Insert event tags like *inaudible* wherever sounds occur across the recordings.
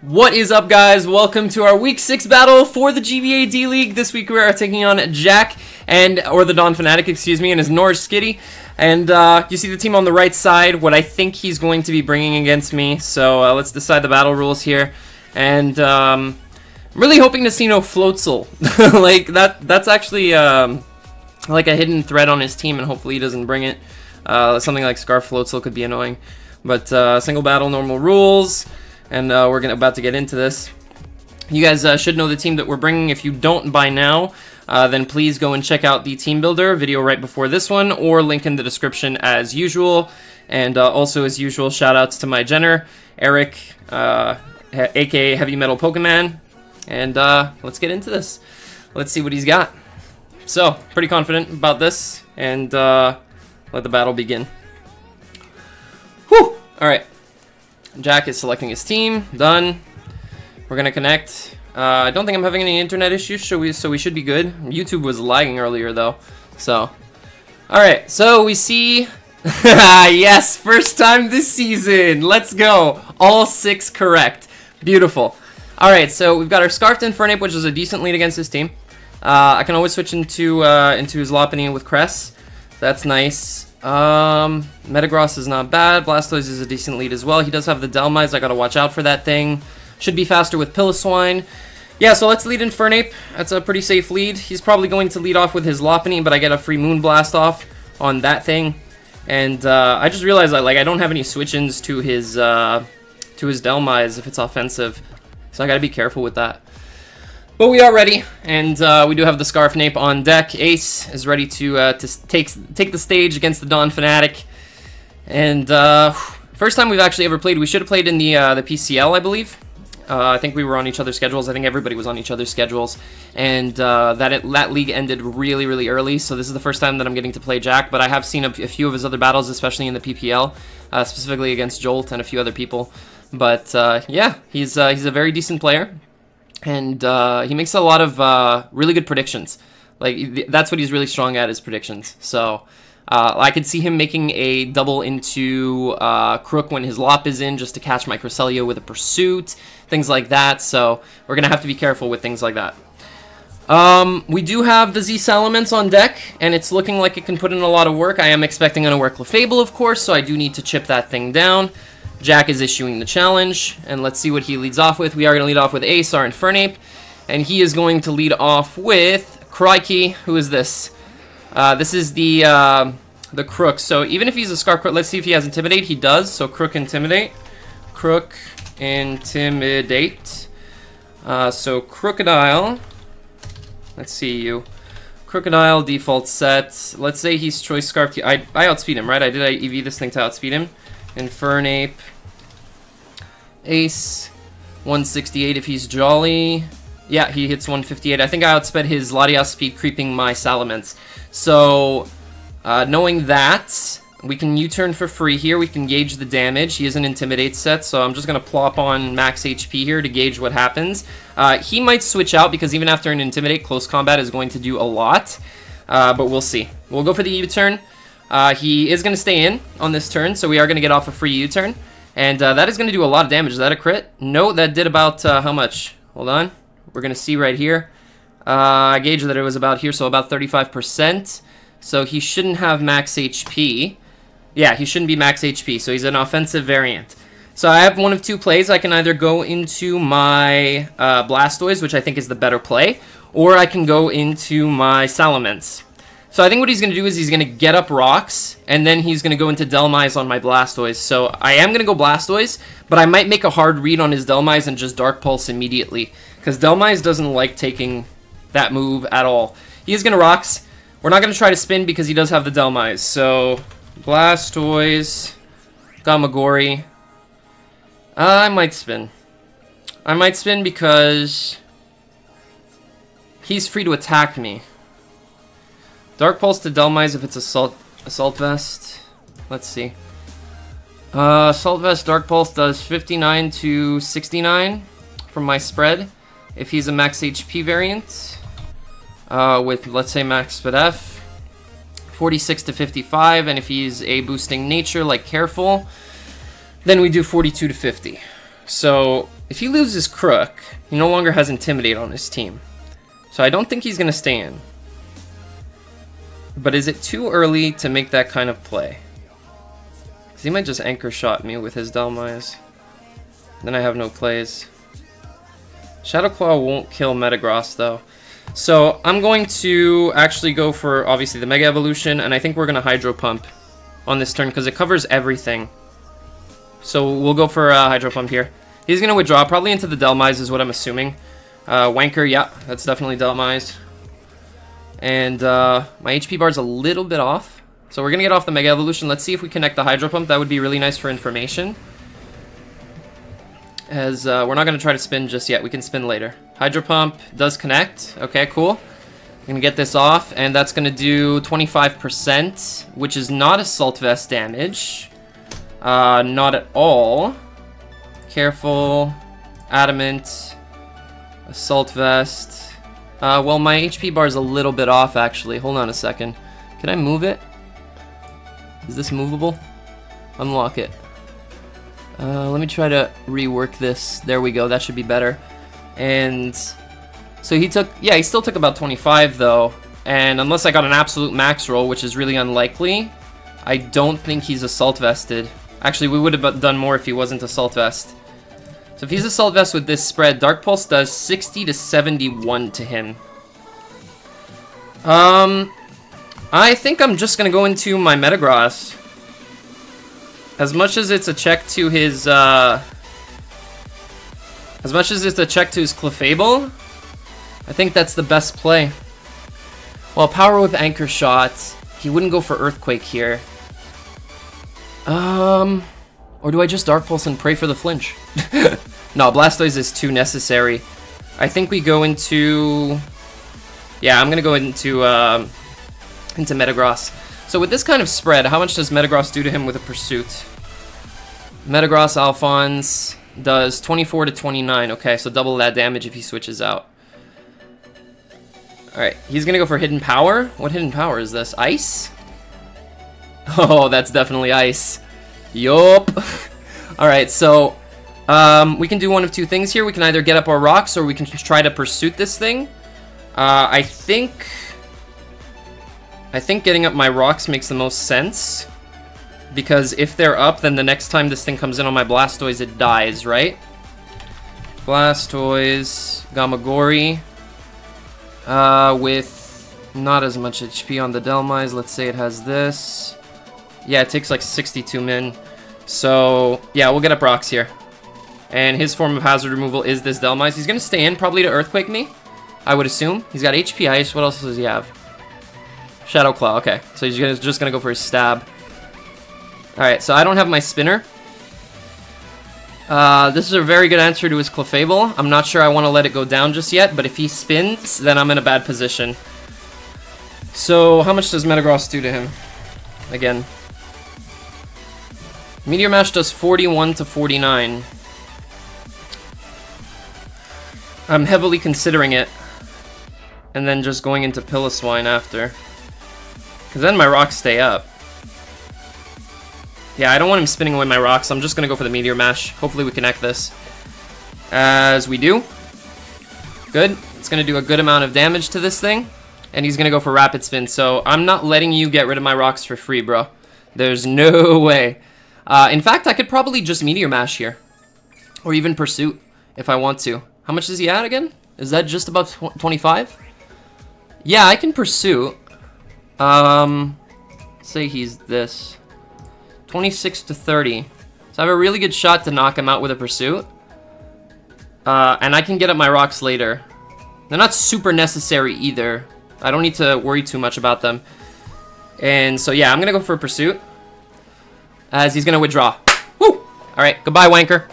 What is up, guys? Welcome to our Week 6 battle for the GBA D-League. This week we are taking on Jack, and or the Donphanatic, excuse me, and his Norwich Skitty. And uh, you see the team on the right side, what I think he's going to be bringing against me. So uh, let's decide the battle rules here. And um, I'm really hoping to see no Floatzel. *laughs* like, that. that's actually um, like a hidden threat on his team, and hopefully he doesn't bring it. Uh, something like Scarf Floatzel could be annoying. But uh, single battle, normal rules and uh, we're gonna about to get into this. You guys uh, should know the team that we're bringing. If you don't by now, uh, then please go and check out the team builder video right before this one, or link in the description as usual. And uh, also, as usual, shout outs to my Jenner, Eric, aka uh, Heavy Metal Pokemon. And uh, let's get into this. Let's see what he's got. So, pretty confident about this, and let the battle begin. Whew! Alright, Jack is selecting his team. Done. We're gonna connect. Uh, I don't think I'm having any internet issues, so we, so we should be good. YouTube was lagging earlier, though. So, alright, so we see... *laughs* yes, first time this season! Let's go! All six correct. Beautiful. Alright, so we've got our Scarfed Infernape, which is a decent lead against his team. Uh, I can always switch into uh, into his with Cress. That's nice. Um, Metagross is not bad. Blastoise is a decent lead as well. He does have the Dhelmise. I gotta watch out for that thing. Should be faster with Piloswine. Yeah, so let's lead Infernape. That's a pretty safe lead. He's probably going to lead off with his Lopunny, but I get a free Moonblast off on that thing. And uh, I just realized that like I don't have any switch-ins to his uh, to his Dhelmise if it's offensive, so I gotta be careful with that. But we are ready, and uh, we do have the Scarf Nape on deck. Ace is ready to uh, to take take the stage against the Donphanatic. And uh, first time we've actually ever played. We should have played in the uh, the PCL, I believe. Uh, I think we were on each other's schedules. I think everybody was on each other's schedules, and uh, that it, that league ended really really early. So this is the first time that I'm getting to play Jack. But I have seen a, a few of his other battles, especially in the PPL, specifically against Jolt and a few other people. But yeah, he's he's a very decent player and uh, he makes a lot of uh, really good predictions. Like that's what he's really strong at is predictions. So uh, I could see him making a double into uh, Crook when his Lop is in, just to catch my Cresselia with a Pursuit, things like that. So we're gonna have to be careful with things like that. Um, we do have the Z Salamence on deck, and it's looking like it can put in a lot of work. I am expecting an A work Clefable, of course, so I do need to chip that thing down. Jack is issuing the challenge, and let's see what he leads off with. We are going to lead off with Ace, our Infernape, and he is going to lead off with Crikey. Who is this? Uh, this is the uh, the Crook. So even if he's a Scarf let's see if he has Intimidate. He does, so Crook Intimidate. Crook Intimidate. Uh, so Krookodile. Let's see you. Krookodile default set. Let's say he's Choice Scarf. I, I outspeed him, right? I did I EV this thing to outspeed him. Infernape. Ace. 168 if he's Jolly. Yeah, he hits 158. I think I outsped his Latias speed creeping my Salamence. So, uh, knowing that, we can U-turn for free here. We can gauge the damage. He is an Intimidate set, so I'm just going to plop on max HP here to gauge what happens. Uh, he might switch out because even after an Intimidate, close combat is going to do a lot. Uh, but we'll see. We'll go for the U-turn. Uh, he is going to stay in on this turn, so we are going to get off a free U-turn. And uh, that is going to do a lot of damage. Is that a crit? No, that did about uh, how much? Hold on. We're going to see right here. Uh, I gauged that it was about here, so about 35%. So he shouldn't have max HP. Yeah, he shouldn't be max HP, so he's an offensive variant. So I have one of two plays. I can either go into my uh, Blastoise, which I think is the better play, or I can go into my Salamence. So I think what he's going to do is he's going to get up rocks, and then he's going to go into Dhelmise on my Blastoise. So I am going to go Blastoise, but I might make a hard read on his Dhelmise and just Dark Pulse immediately. Because Dhelmise doesn't like taking that move at all. He is going to Rocks. We're not going to try to spin because he does have the Dhelmise. So Blastoise, Gamagori. Uh, I might spin. I might spin because he's free to attack me. Dark Pulse to Dhelmise if it's Assault, assault Vest. Let's see. Uh, Assault Vest Dark Pulse does 59 to 69 from my spread. If he's a max HP variant, uh, with let's say max F, 46 to 55, and if he's a boosting nature like Careful, then we do 42 to 50. So if he loses Crook, he no longer has Intimidate on his team. So I don't think he's going to stay in. But is it too early to make that kind of play? Because he might just anchor shot me with his Dhelmise. Then I have no plays. Shadow Claw won't kill Metagross though. So I'm going to actually go for obviously the Mega Evolution and I think we're going to Hydro Pump on this turn because it covers everything. So we'll go for uh, Hydro Pump here. He's going to withdraw probably into the Dhelmise is what I'm assuming. Uh, Wanker, yeah, that's definitely Dhelmise. And uh, my HP bar is a little bit off. So we're going to get off the Mega Evolution. Let's see if we connect the Hydro Pump. That would be really nice for information. As uh, we're not going to try to spin just yet. We can spin later. Hydro Pump does connect. Okay, cool. I'm to get this off, and that's going to do 25%, which is not Assault Vest damage. Uh, not at all. Careful. Adamant. Assault Vest. Uh, well, my HP bar is a little bit off, actually. Hold on a second. Can I move it? Is this movable? Unlock it. Uh, let me try to rework this. There we go. That should be better. And so he took, yeah, he still took about 25 though. And unless I got an absolute max roll, which is really unlikely, I don't think he's assault vested. Actually, we would have done more if he wasn't assault vest. So if he's assault vest with this spread, Dark Pulse does 60 to 71 to him. Um, I think I'm just gonna go into my Metagross. As much as it's a check to his, uh... As much as it's a check to his Clefable, I think that's the best play. Well, Power Whip Anchor Shot, he wouldn't go for Earthquake here. Um... Or do I just Dark Pulse and pray for the flinch? *laughs* no, Blastoise is too necessary. I think we go into... Yeah, I'm gonna go into, uh, into Metagross. So with this kind of spread, how much does Metagross do to him with a Pursuit? Metagross Alphonse does 24 to 29. Okay, so double that damage if he switches out. Alright, he's gonna go for Hidden Power. What Hidden Power is this? Ice? *laughs* Oh, that's definitely Ice. Yup. *laughs* Alright, so um, we can do one of two things here. We can either get up our rocks or we can try to pursue this thing. Uh, I think... I think getting up my rocks makes the most sense. Because if they're up, then the next time this thing comes in on my Blastoise, it dies, right? Blastoise, Gamagori, uh, with not as much HP on the Dhelmise. Let's say it has this. Yeah, it takes like 62 min. So, yeah, we'll get up rocks here. And his form of hazard removal is this Dhelmise. He's going to stay in probably to Earthquake me, I would assume. He's got HP Ice. What else does he have? Shadow Claw. Okay, so he's gonna, just going to go for his stab. Alright, so I don't have my spinner. Uh, this is a very good answer to his Clefable. I'm not sure I want to let it go down just yet, but if he spins, then I'm in a bad position. So, how much does Metagross do to him? Again. Meteor Mash does 41 to 49. I'm heavily considering it. And then just going into Piloswine after. Because then my rocks stay up. Yeah, I don't want him spinning away my rocks. I'm just going to go for the Meteor Mash. Hopefully we connect this. As we do. Good. It's going to do a good amount of damage to this thing. And he's going to go for Rapid Spin. So I'm not letting you get rid of my rocks for free, bro. There's *laughs* no way. Uh, in fact, I could probably just Meteor Mash here. Or even Pursuit, if I want to. How much does he add again? Is that just above 25? Yeah, I can Pursue. Um, say he's this. 26 to 30. So I have a really good shot to knock him out with a Pursuit. Uh, and I can get up my rocks later. They're not super necessary either. I don't need to worry too much about them. And so yeah, I'm gonna go for a Pursuit. As he's gonna withdraw. Woo! Alright, goodbye, Wanker.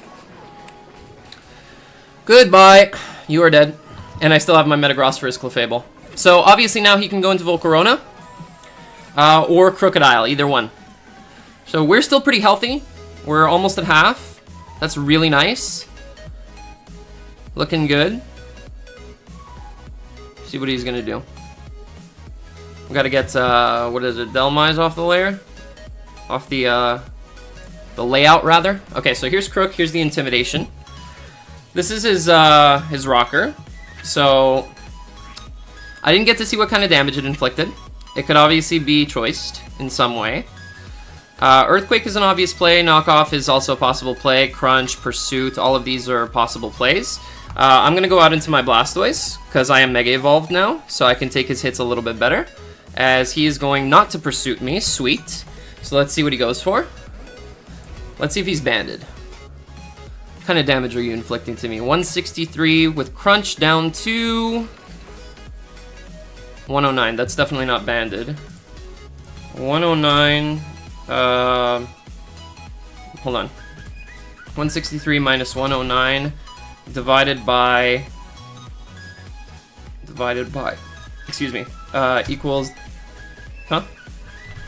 Goodbye. You are dead. And I still have my Metagross for his Clefable. So obviously now he can go into Volcarona. Uh, or Krookodile, either one. So we're still pretty healthy. We're almost at half. That's really nice. Looking good. See what he's gonna do. We gotta get, uh, what is it, Dhelmise off the layer? Off the, uh, the layout, rather. Okay, so here's Crook, here's the Intimidation. This is his uh, his rocker. So I didn't get to see what kind of damage it inflicted. It could obviously be choiced in some way. Uh, Earthquake is an obvious play. Knockoff is also a possible play. Crunch, Pursuit, all of these are possible plays. Uh, I'm going to go out into my Blastoise, because I am Mega Evolved now, so I can take his hits a little bit better. As he is going not to Pursuit me. Sweet. So let's see what he goes for. Let's see if he's banded. What kind of damage are you inflicting to me? 163 with Crunch down to... 109. That's definitely not banded. 109 uh, hold on. 163 minus 109 divided by divided by excuse me uh, equals huh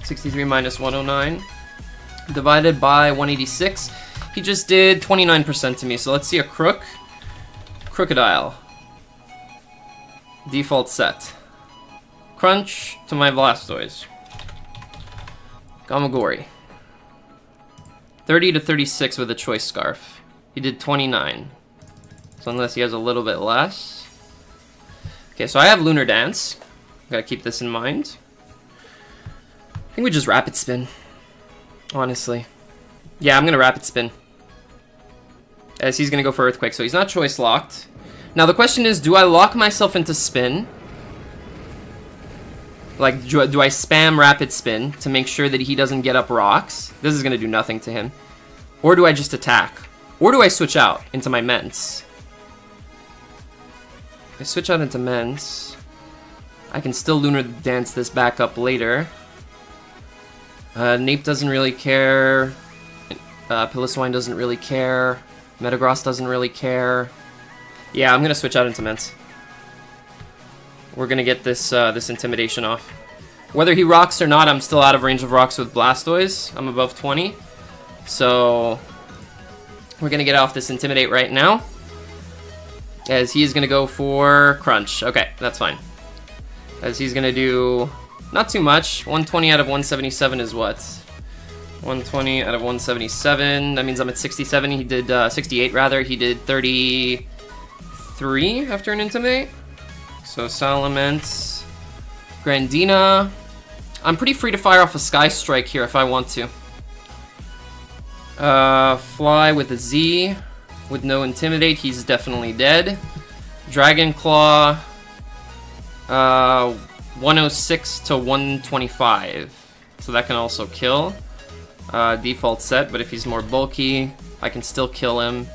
63 minus 109 divided by 186 he just did 29% to me so let's see a crook Krookodile default set crunch to my blastoise Gamagori. 30 to 36 with a choice scarf. He did 29. So unless he has a little bit less. Okay, so I have Lunar Dance. Gotta keep this in mind. I think we just Rapid Spin. Honestly. Yeah, I'm gonna Rapid Spin. As he's gonna go for Earthquake, so he's not choice locked. Now the question is, do I lock myself into Spin? Like, do, do I spam Rapid Spin to make sure that he doesn't get up rocks? This is to do nothing to him. Or do I just attack? Or do I switch out into my Mence? I switch out into Mence. I can still Lunar Dance this back up later. Uh, Nape doesn't really care. Uh, doesn't really care. Metagross doesn't really care. Yeah, I'm gonna switch out into Mence we're gonna get this uh, this intimidation off. Whether he rocks or not, I'm still out of range of rocks with Blastoise. I'm above 20. So we're gonna get off this intimidate right now. As he's gonna go for crunch. Okay, that's fine. As he's gonna do not too much. 120 out of 177 is what? 120 out of 177. That means I'm at 67. He did uh, 68 rather. He did 33 after an intimidate. So Salamence, Grandina. I'm pretty free to fire off a Sky Strike here if I want to. Uh, fly with a Z. With no Intimidate, he's definitely dead. Dragon Claw. Uh, 106 to 125. So that can also kill. Uh, default set, but if he's more bulky, I can still kill him.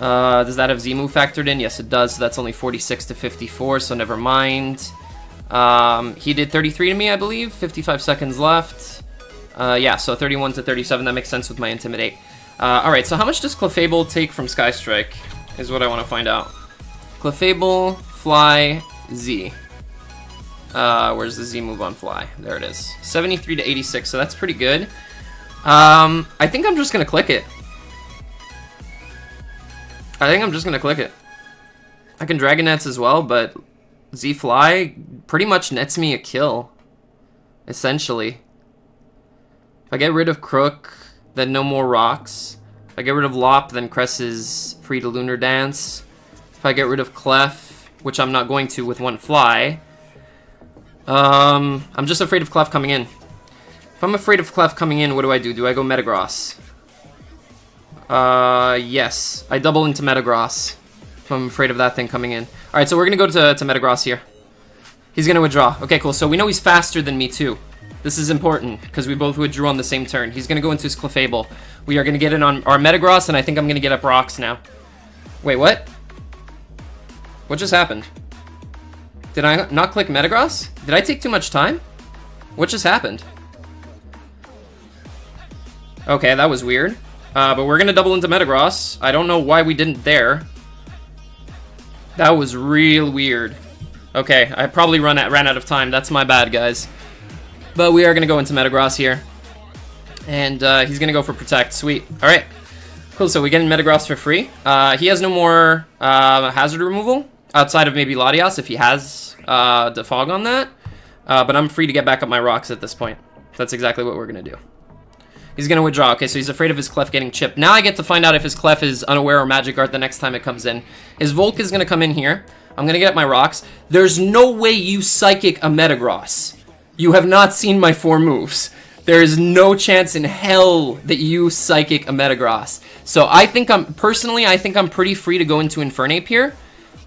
Uh, does that have Z-move factored in? Yes, it does. So that's only 46 to 54, so never mind. Um, he did 33 to me, I believe. 55 seconds left. Uh, yeah, so 31 to 37. That makes sense with my Intimidate. Uh, Alright, so how much does Clefable take from Sky Strike? Is what I want to find out. Clefable, Fly, Z. Uh, where's the Z move on Fly? There it is. 73 to 86, so that's pretty good. Um, I think I'm just going to click it. I think I'm just gonna click it. I can Dragon Nets as well, but Z-Fly pretty much nets me a kill. Essentially. If I get rid of Crook, then no more rocks. If I get rid of Lop, then Cress is free to Lunar Dance. If I get rid of Clef, which I'm not going to with one fly, um, I'm just afraid of Clef coming in. If I'm afraid of Clef coming in, what do I do? Do I go Metagross? Uh, yes. I double into Metagross. I'm afraid of that thing coming in. Alright, so we're gonna go to, to Metagross here. He's gonna withdraw. Okay, cool. So we know he's faster than me, too. This is important, because we both withdrew on the same turn. He's gonna go into his Clefable. We are gonna get in on our Metagross, and I think I'm gonna get up rocks now. Wait, what? What just happened? Did I not click Metagross? Did I take too much time? What just happened? Okay, that was weird. Uh, but we're to double into Metagross. I don't know why we didn't there. That was real weird. Okay, I probably run ran out of time. That's my bad, guys. But we are to go into Metagross here. And uh, he's to go for Protect. Sweet. All right. Cool, so we get Metagross for free. Uh, he has no more uh, hazard removal outside of maybe Latias if he has uh, Defog on that. Uh, but I'm free to get back up my rocks at this point. That's exactly what we're going to do. He's gonna withdraw. Okay, so he's afraid of his Clef getting chipped. Now I get to find out if his Clef is unaware or Magic Guard the next time it comes in. His Volk is gonna come in here. I'm gonna get my rocks. There's no way you Psychic a Metagross. You have not seen my four moves. There is no chance in hell that you Psychic a Metagross. So I think I'm, personally, I think I'm pretty free to go into Infernape here.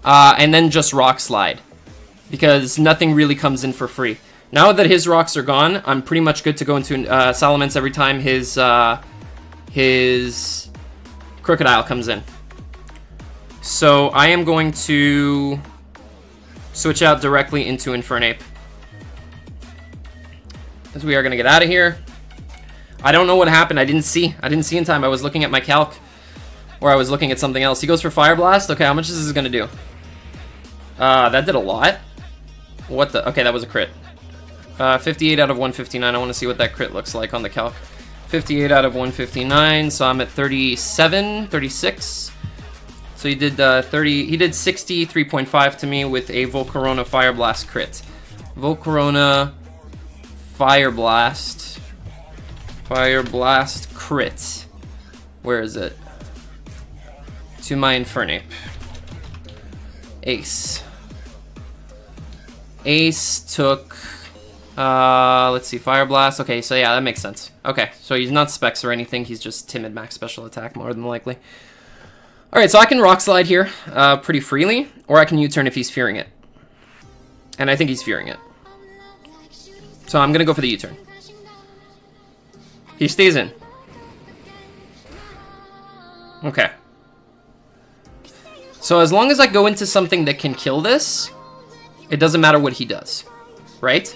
Uh, and then just Rock Slide. Because nothing really comes in for free. Now that his rocks are gone, I'm pretty much good to go into uh, Salamence every time his, uh, his Krookodile comes in. So I am going to switch out directly into Infernape. As we are going to get out of here. I don't know what happened. I didn't see. I didn't see in time. I was looking at my calc. Or I was looking at something else. He goes for Fire Blast. Okay, how much is this going to do? Uh, that did a lot. What the? Okay, that was a crit. Uh, 58 out of 159. I want to see what that crit looks like on the calc. 58 out of 159, so I'm at 37, 36. So he did uh, 30. He did 63.5 to me with a Volcarona Fire Blast crit. Volcarona Fire Blast. Fire Blast crit. Where is it? To my Infernape. Ace. Ace took, uh, let's see, Fire Blast. Okay, so yeah, that makes sense. Okay, so he's not Specs or anything. He's just Timid Max Special Attack, more than likely. Alright, so I can Rock Slide here uh, pretty freely, or I can U-turn if he's fearing it. And I think he's fearing it. So I'm going to go for the U-turn. He stays in. Okay. So as long as I go into something that can kill this, it doesn't matter what he does. Right?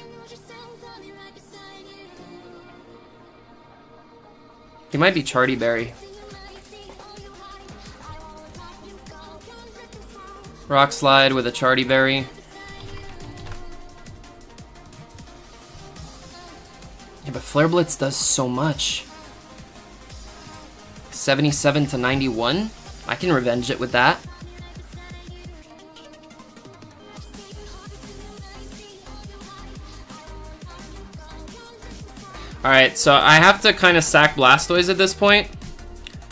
He might be Charti Berry. Rock Slide with a Charti Berry. Yeah, but Flare Blitz does so much. 77 to 91? I can revenge it with that. Alright, so I have to kind of sack Blastoise at this point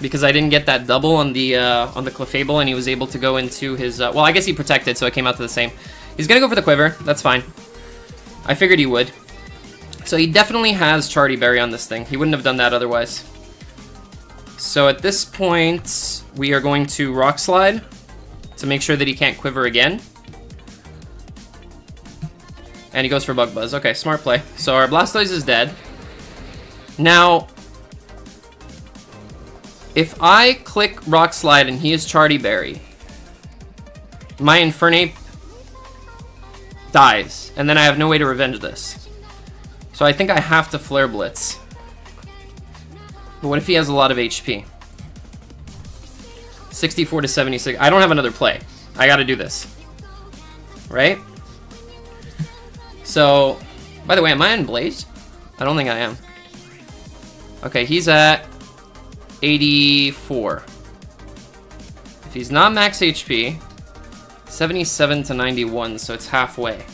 because I didn't get that double on the uh, on the Clefable and he was able to go into his... Uh, well, I guess he protected, so it came out to the same. He's going to go for the Quiver. That's fine. I figured he would. So he definitely has Charti Berry on this thing. He wouldn't have done that otherwise. So at this point, we are going to Rock Slide to make sure that he can't Quiver again. And he goes for Bug Buzz. Okay, smart play. So our Blastoise is dead. Now, if I click Rock Slide and he is Charti Berry, my Infernape dies, and then I have no way to revenge this. So I think I have to Flare Blitz. But what if he has a lot of HP? 64 to 76. I don't have another play. I gotta do this. Right? So, by the way, am I on Blaze? I don't think I am. Okay, he's at 84. If he's not max HP, 77 to 91, so it's halfway.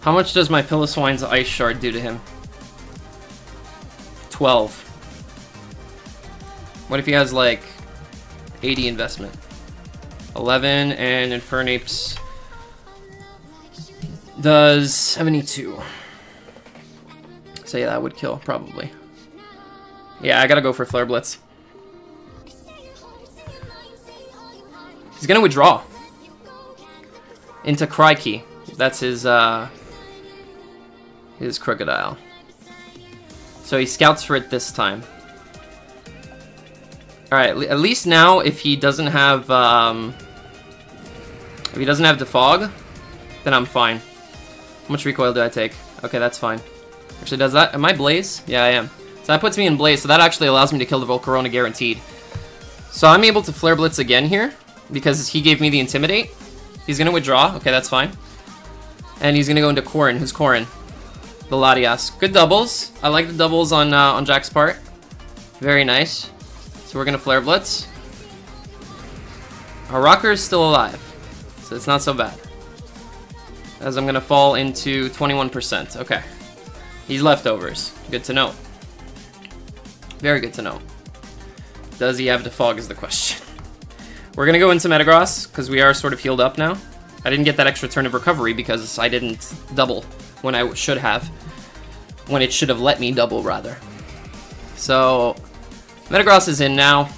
How much does my Piloswine's Ice Shard do to him? 12. What if he has, like, 80 investment? 11, and Infernape's does 72. So yeah, that would kill, probably. Yeah, I gotta go for Flare Blitz. He's gonna withdraw. Into Crikey. That's his, uh... His Krookodile. So he scouts for it this time. Alright, at least now, if he doesn't have, um... If he doesn't have Defog, then I'm fine. How much recoil do I take? Okay, that's fine. Actually, does that... Am I Blaze? Yeah, I am. So that puts me in Blaze, so that actually allows me to kill the Volcarona guaranteed. So I'm able to Flare Blitz again here, because he gave me the Intimidate. He's going to withdraw. Okay, that's fine. And he's going to go into Corrin. Who's Corrin? The Latias. Good doubles. I like the doubles on, uh, on Jack's part. Very nice. So we're going to Flare Blitz. Our Rocker is still alive, so it's not so bad. As I'm going to fall into 21%. Okay. He's leftovers. Good to know. Very good to know. Does he have Defog is the question. We're gonna go into Metagross, because we are sort of healed up now. I didn't get that extra turn of recovery because I didn't double when I should have. When it should have let me double, rather. So, Metagross is in now,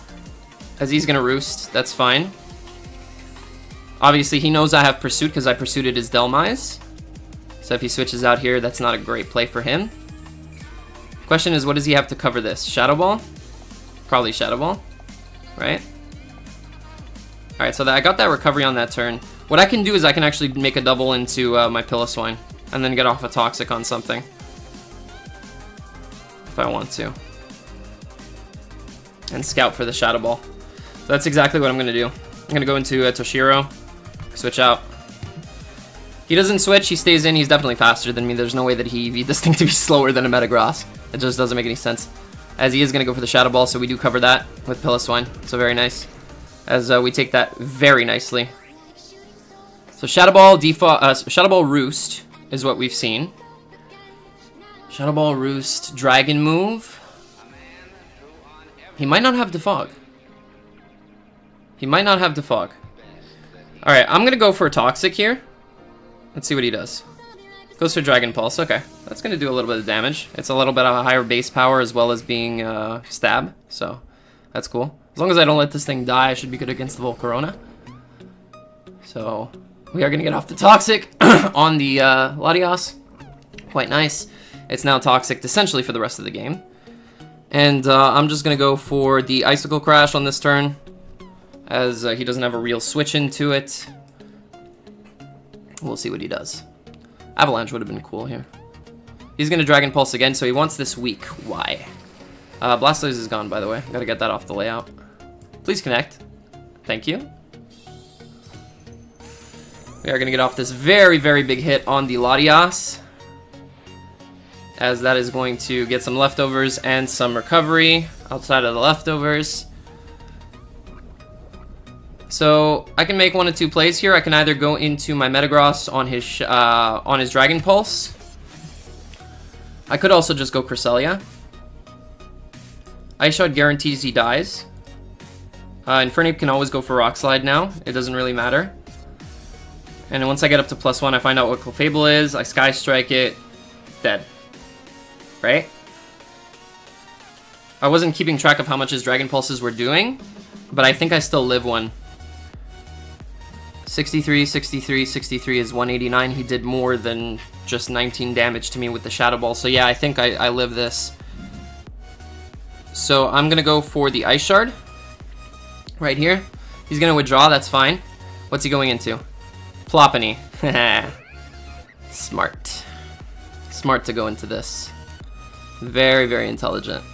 as he's gonna roost. That's fine. Obviously, he knows I have Pursuit because I pursued his Dhelmise. So if he switches out here, that's not a great play for him. Question is, what does he have to cover this? Shadow Ball? Probably Shadow Ball, right? Alright, so that, I got that recovery on that turn. What I can do is I can actually make a double into uh, my Piloswine, and then get off a Toxic on something. If I want to. And scout for the Shadow Ball. So that's exactly what I'm to do. I'm to go into uh, Toshiro, switch out. He doesn't switch, he stays in, he's definitely faster than me. There's no way that he this thing to be *laughs* slower than a Metagross. It just doesn't make any sense. As he is going to go for the Shadow Ball, so we do cover that with Piloswine. So very nice. As uh, we take that very nicely. So Shadow Ball, default, uh, Shadow Ball Roost is what we've seen. Shadow Ball Roost, Dragon move. He might not have Defog. He might not have Defog. Alright, I'm gonna go for a Toxic here. Let's see what he does. Goes Dragon Pulse. Okay, that's to do a little bit of damage. It's a little bit of a higher base power as well as being uh, stab, so that's cool. As long as I don't let this thing die, I should be good against the Volcarona. So we are to get off the Toxic *coughs* on the uh, Latias. Quite nice. It's now Toxic essentially for the rest of the game. And uh, I'm just to go for the Icicle Crash on this turn, as uh, he doesn't have a real switch into it. We'll see what he does. Avalanche would have been cool here. He's going to Dragon Pulse again, so he wants this weak. Why? Uh, Blastoise is gone, by the way. Gotta get that off the layout. Please connect. Thank you. We are going to get off this very, very big hit on the Latias. As that is going to get some leftovers and some recovery outside of the leftovers. So I can make one of two plays here. I can either go into my Metagross on his uh, on his Dragon Pulse. I could also just go Cresselia. Ice Shard guarantees he dies. Uh, Infernape can always go for Rock Slide now. It doesn't really matter. And once I get up to plus one, I find out what Clefable is. I Sky Strike it. Dead. Right? I wasn't keeping track of how much his Dragon Pulses were doing, but I think I still live one. 63, 63, 63 is 189. He did more than just 19 damage to me with the Shadow Ball. So yeah, I think I, I live this. So I'm going to go for the Ice Shard. Right here. He's going to withdraw, that's fine. What's he going into? Ploppany. *laughs* Smart. Smart to go into this. Very, very intelligent.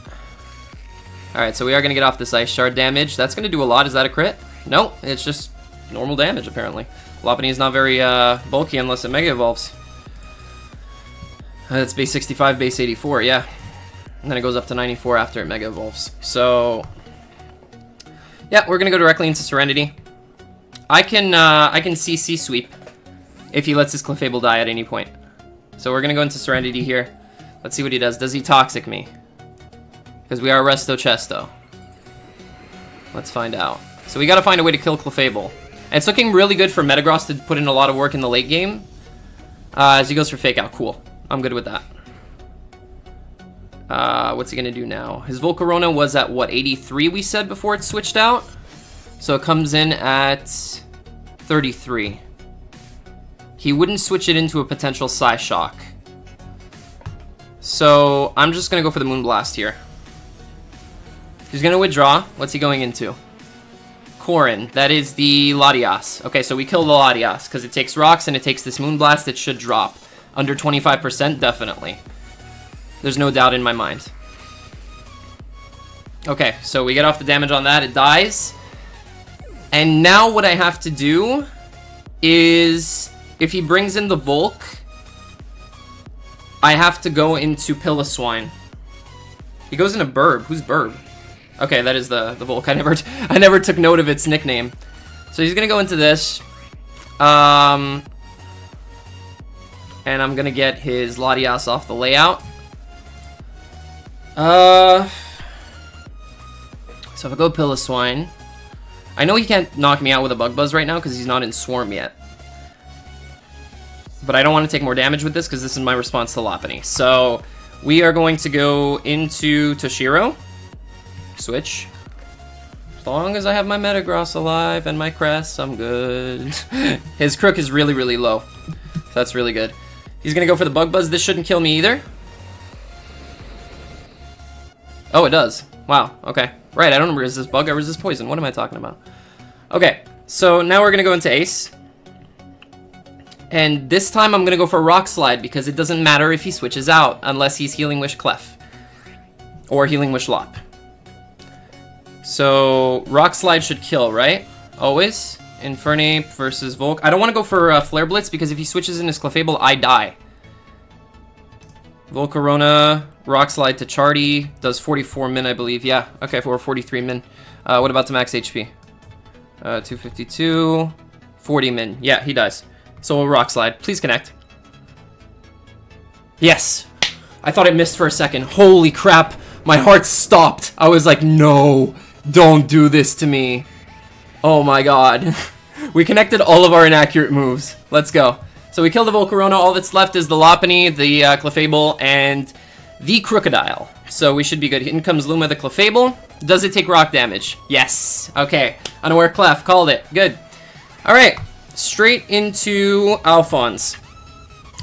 Alright, so we are going to get off this Ice Shard damage. That's going to do a lot. Is that a crit? No, it's just normal damage, apparently. Lopunny is not very uh, bulky unless it Mega Evolves. That's base 65, base 84, yeah. And then it goes up to 94 after it Mega Evolves. So, yeah, we're gonna go directly into Serenity. I can uh, I can CC Sweep if he lets his Clefable die at any point. So we're gonna go into Serenity here. Let's see what he does. Does he Toxic me? Because we are Resto Chesto. Let's find out. So we gotta find a way to kill Clefable. And it's looking really good for Metagross to put in a lot of work in the late game. Uh, as he goes for Fake Out. Cool. I'm good with that. Uh, what's he to do now? His Volcarona was at, what, 83 we said before it switched out? So it comes in at 33. He wouldn't switch it into a potential Psyshock. So I'm just to go for the Moonblast here. He's to withdraw. What's he going into? That is the Latias. Okay, so we kill the Latias because it takes rocks and it takes this Moonblast. It should drop. Under 25%, definitely. There's no doubt in my mind. Okay, so we get off the damage on that. It dies. And now what I have to do is, if he brings in the Volk, I have to go into Piloswine. He goes into Burb. Who's Burb? Okay, that is the, the Volk. I never, *laughs* I never took note of its nickname. So he's gonna go into this. Um, and I'm gonna get his Latias off the layout. Uh, So if I go Piloswine, I know he can't knock me out with a Bug Buzz right now because he's not in Swarm yet. But I don't want to take more damage with this because this is my response to Lopunny. So we are going to go into Toshiro. Switch. As long as I have my Metagross alive and my Cress, I'm good. *laughs* His Crook is really, really low. So that's really good. He's gonna go for the Bug Buzz. This shouldn't kill me either. Oh, it does. Wow, okay. Right, I don't resist Bug, I resist Poison. What am I talking about? Okay, so now we're gonna go into Ace. And this time I'm gonna go for Rock Slide because it doesn't matter if he switches out unless he's Healing Wish Clef. Or Healing Wish Lop. So, Rock Slide should kill, right? Always. Infernape versus Volk. I don't want to go for uh, Flare Blitz because if he switches in his Clefable, I die. Volcarona, Rock Slide to Charti, does 44 min, I believe. Yeah, okay, for 43 min. Uh, what about to max HP? Uh, 252, 40 min. Yeah, he dies. So we'll Rock Slide. Please connect. Yes! I thought it missed for a second. Holy crap! My heart stopped. I was like, no, don't do this to me. Oh my god. *laughs* we connected all of our inaccurate moves. Let's go. So we killed the Volcarona. All that's left is the Lopunny, the uh, Clefable, and the Krookodile. So we should be good. In comes Luma the Clefable. Does it take rock damage? Yes. Okay. Unaware Clef. Called it. Good. Alright. Straight into Alphonse.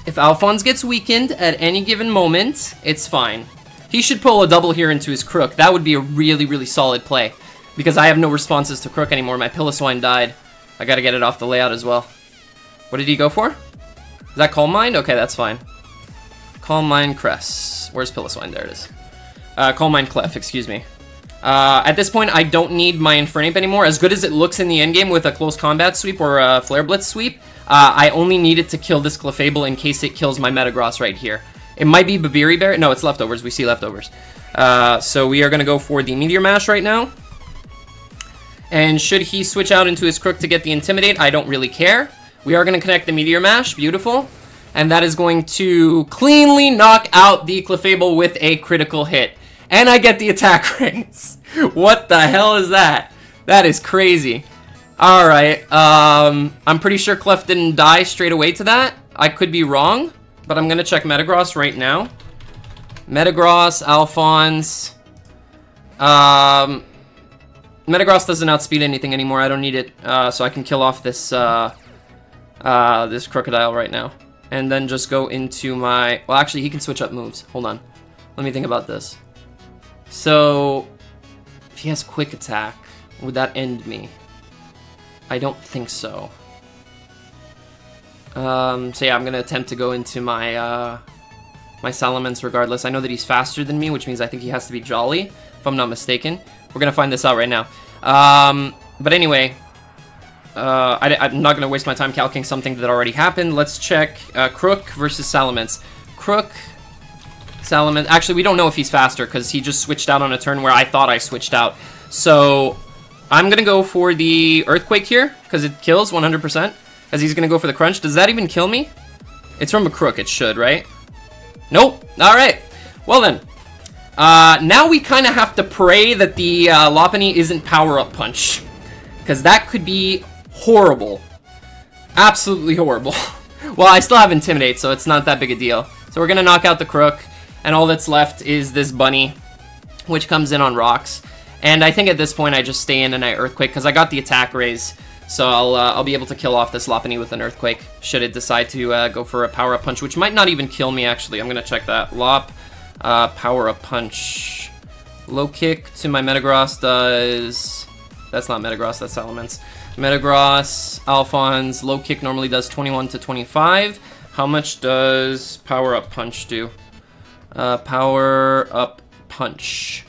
If Alphonse gets weakened at any given moment, it's fine. He should pull a double here into his Crook. That would be a really, really solid play. Because I have no responses to Crook anymore. My Piloswine died. I gotta get it off the layout as well. What did he go for? Is that Calm Mind? Okay, that's fine. Calm Mind Cress. Where's Piloswine? There it is. Uh, Calm Mind Clef, excuse me. Uh, at this point, I don't need my Infernape anymore. As good as it looks in the endgame with a close combat sweep or a Flare Blitz sweep, uh, I only need it to kill this Clefable in case it kills my Metagross right here. It might be Babiri Berry. No, it's leftovers. We see leftovers. Uh, so we are going to go for the Meteor Mash right now. And should he switch out into his Crook to get the Intimidate, I don't really care. We are going to connect the Meteor Mash. Beautiful. And that is going to cleanly knock out the Clefable with a critical hit. And I get the attack *laughs* raise. what the hell is that? That is crazy. Alright, um, I'm pretty sure Clef didn't die straight away to that. I could be wrong, but I'm to check Metagross right now. Metagross, Alphonse. Um, Metagross doesn't outspeed anything anymore. I don't need it, uh, so I can kill off this uh, uh, this Krookodile right now. And then just go into my... Well, actually, he can switch up moves. Hold on. Let me think about this. So, if he has Quick Attack, would that end me? I don't think so. Um, so yeah, I'm gonna attempt to go into my, uh, my Salamence regardless. I know that he's faster than me, which means I think he has to be Jolly, if I'm not mistaken. We're gonna find this out right now. Um, but anyway, uh, I, am not gonna waste my time calculating something that already happened. Let's check uh, Crook versus Salamence. Crook, Salamence. Actually, we don't know if he's faster because he just switched out on a turn where I thought I switched out. So I'm gonna go for the Earthquake here because it kills 100%. As he's gonna go for the Crunch. Does that even kill me? It's from a Crook. It should, right? Nope. All right. Well then, uh, now we kind of have to pray that the uh, Lopunny isn't Power-Up Punch. Because that could be horrible. Absolutely horrible. *laughs* well, I still have Intimidate, so it's not that big a deal. So we're going to knock out the Crook, and all that's left is this Bunny, which comes in on rocks. And I think at this point I just stay in and I Earthquake, because I got the attack raise. So I'll, uh, I'll be able to kill off this Lopunny with an Earthquake, should it decide to uh, go for a Power-Up Punch, which might not even kill me, actually. I'm going to check that. Lop. Uh, power up punch. Low kick to my Metagross does... That's not Metagross, that's Salamence. Metagross, Alphonse, low kick normally does 21 to 25. How much does power up punch do? Uh, power up punch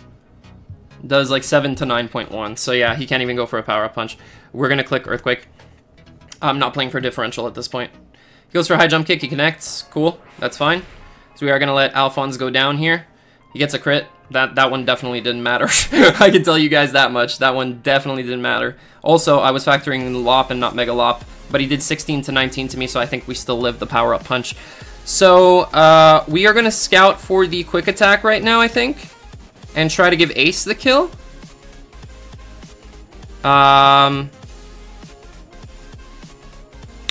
does like 7 to 9.1. So yeah, he can't even go for a power up punch. We're gonna click Earthquake. I'm not playing for differential at this point. He goes for high jump kick, he connects. Cool, that's fine. So we are going to let Alphonse go down here. He gets a crit. That that one definitely didn't matter. *laughs* I can tell you guys that much. That one definitely didn't matter. Also, I was factoring in Lop and not Mega Lop, but he did 16 to 19 to me, so I think we still live the power-up punch. So, uh, we are going to scout for the quick attack right now, I think, and try to give Ace the kill. Um,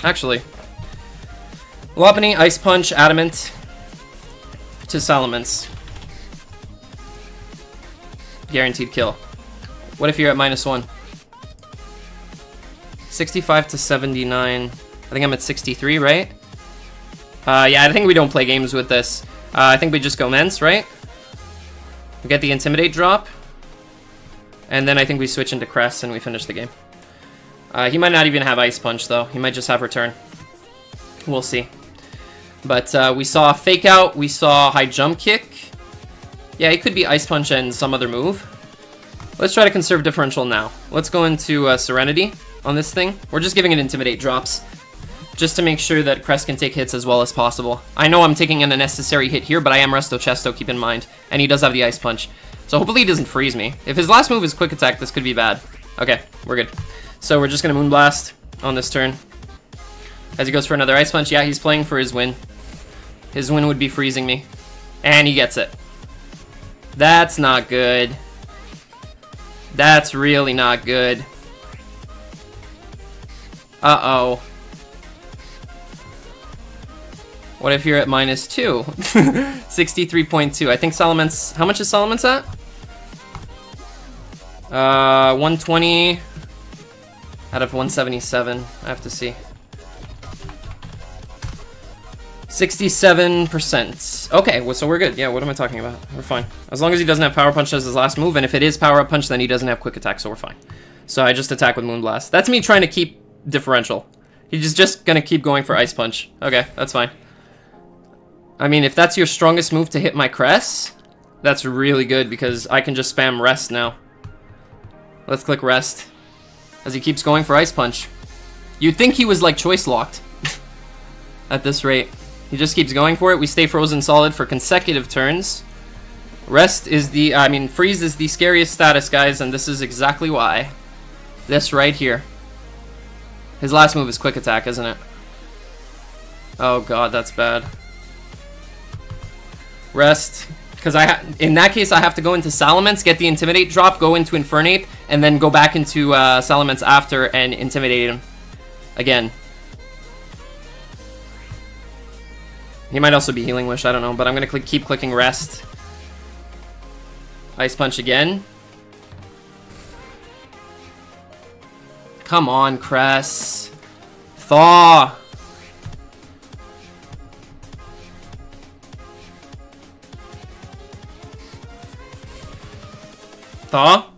actually, Lopunny, Ice Punch, Adamant to Salamence. Guaranteed kill. What if you're at minus one? 65 to 79. I think I'm at 63, right? Uh, yeah, I think we don't play games with this. Uh, I think we just go Mence, right? We get the Intimidate drop. And then I think we switch into Cress and we finish the game. Uh, he might not even have Ice Punch, though. He might just have Return. We'll see. But uh, we saw Fake Out, we saw High Jump Kick. Yeah, it could be Ice Punch and some other move. Let's try to conserve differential now. Let's go into uh, Serenity on this thing. We're just giving it Intimidate drops. Just to make sure that Cress can take hits as well as possible. I know I'm taking an unnecessary hit here, but I am Resto Chesto, keep in mind. And he does have the Ice Punch. So hopefully he doesn't freeze me. If his last move is Quick Attack, this could be bad. Okay, we're good. So we're just gonna Moonblast on this turn. As he goes for another Ice Punch, yeah, he's playing for his win. His win would be freezing me. And he gets it. That's not good. That's really not good. Uh-oh. What if you're at minus 2? *laughs* 63.2. I think Salamence... How much is Salamence at? Uh, 120 out of 177. I have to see. 67%. Okay, well, so we're good. Yeah, what am I talking about? We're fine. As long as he doesn't have Power Punch as his last move, and if it is Power Up Punch, then he doesn't have Quick Attack, so we're fine. So I just attack with Moonblast. That's me trying to keep differential. He's just gonna keep going for Ice Punch. Okay, that's fine. I mean, if that's your strongest move to hit my Cress, that's really good because I can just spam Rest now. Let's click Rest. As he keeps going for Ice Punch. You'd think he was like choice locked *laughs* at this rate. He just keeps going for it. We stay frozen solid for consecutive turns. Rest is the, I mean, Freeze is the scariest status, guys, and this is exactly why. This right here. His last move is Quick Attack, isn't it? Oh god, that's bad. Rest. Because I in that case, I have to go into Salamence, get the Intimidate drop, go into Infernape, and then go back into uh, Salamence after and Intimidate him again. He might also be Healing Wish, I don't know, but I'm going to keep clicking Rest. Ice Punch again. Come on, Cress. Thaw. Thaw?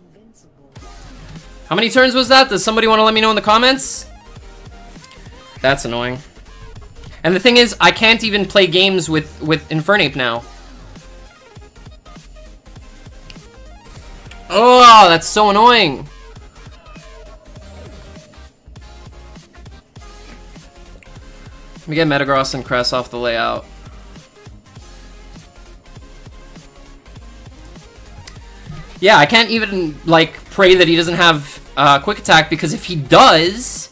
How many turns was that? Does somebody want to let me know in the comments? That's annoying. And the thing is, I can't even play games with, with Infernape now. Oh, that's so annoying. Let me get Metagross and Cress off the layout. Yeah, I can't even, like, pray that he doesn't have uh, Quick Attack, because if he does,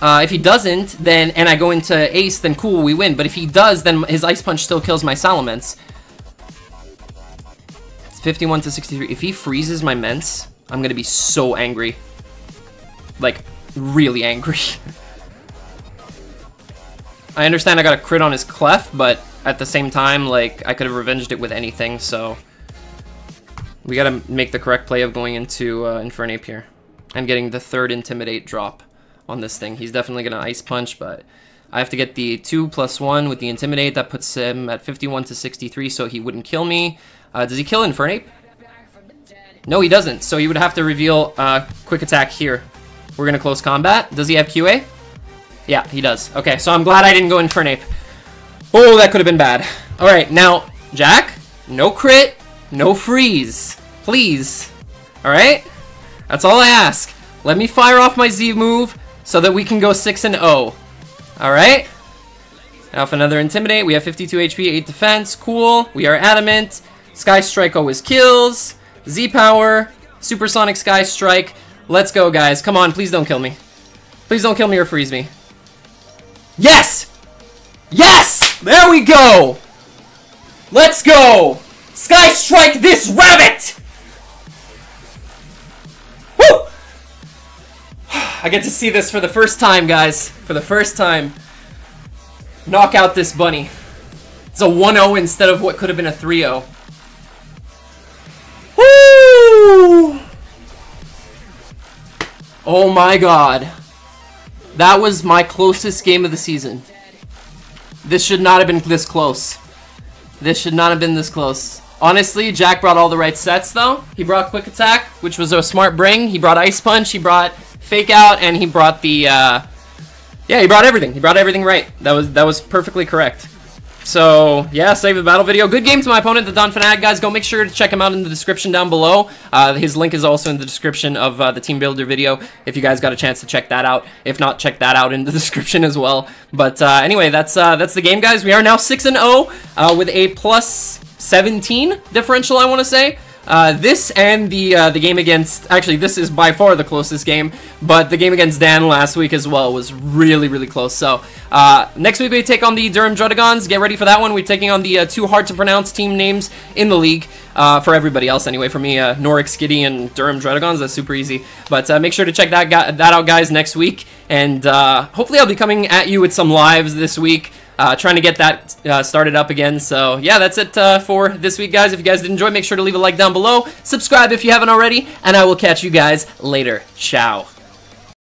uh, if he doesn't, then, and I go into Ace, then cool, we win. But if he does, then his Ice Punch still kills my Salamence. It's 51 to 63. If he freezes my Mence, I'm gonna be so angry. Like, really angry. *laughs* I understand I got a crit on his Clef, but at the same time, like, I could have revenged it with anything, so... We gotta make the correct play of going into uh, Infernape here. And getting the third Intimidate drop on this thing. He's definitely gonna Ice Punch, but I have to get the 2 plus 1 with the Intimidate. That puts him at 51 to 63, so he wouldn't kill me. Uh, does he kill Infernape? No, he doesn't. So he would have to reveal uh, Quick Attack here. We're gonna close combat. Does he have QA? Yeah, he does. Okay, so I'm glad I didn't go Infernape. Oh, that could have been bad. Alright, now, Jack, no crit, no freeze. Please. Alright? That's all I ask. Let me fire off my Z move so that we can go 6 and 0. Alright? Now for another Intimidate, we have 52 HP, 8 defense. Cool. We are Adamant. Sky Strike always kills. Z Power. Supersonic Sky Strike. Let's go, guys. Come on, please don't kill me. Please don't kill me or freeze me. Yes! Yes! There we go! Let's go! Sky Strike this rabbit! Woo! *sighs* I get to see this for the first time, guys. For the first time. Knock out this bunny. It's a 1-0 instead of what could have been a 3-0. Woo! Oh my god. That was my closest game of the season. This should not have been this close. This should not have been this close. Honestly, Jack brought all the right sets, though. He brought Quick Attack, which was a smart bring. He brought Ice Punch, he brought Fake Out, and he brought the, uh... Yeah, he brought everything. He brought everything right. That was that was perfectly correct. So, yeah, save the battle video. Good game to my opponent, the Donphanatic. Guys, go make sure to check him out in the description down below. Uh, his link is also in the description of uh, the Team Builder video if you guys got a chance to check that out. If not, check that out in the *laughs* description as well. But uh, anyway, that's uh, that's the game, guys. We are now 6-0 uh, with a plus 17 differential, I want to say. Uh, this and the uh, the game against actually this is by far the closest game, but the game against Dan last week as well was really really close. So uh, next week we take on the Durham Druddigons. Get ready for that one. We're taking on the uh, two hard to pronounce team names in the league uh, for everybody else anyway. For me, uh, Norwich Skitty and Durham Druddigons. That's super easy. But make sure to check that that out, guys, next week. And hopefully I'll be coming at you with some lives this week uh, trying to get that uh, started up again. So yeah, that's it uh, for this week, guys. If you guys did enjoy, make sure to leave a like down below. Subscribe if you haven't already, and I will catch you guys later. Ciao.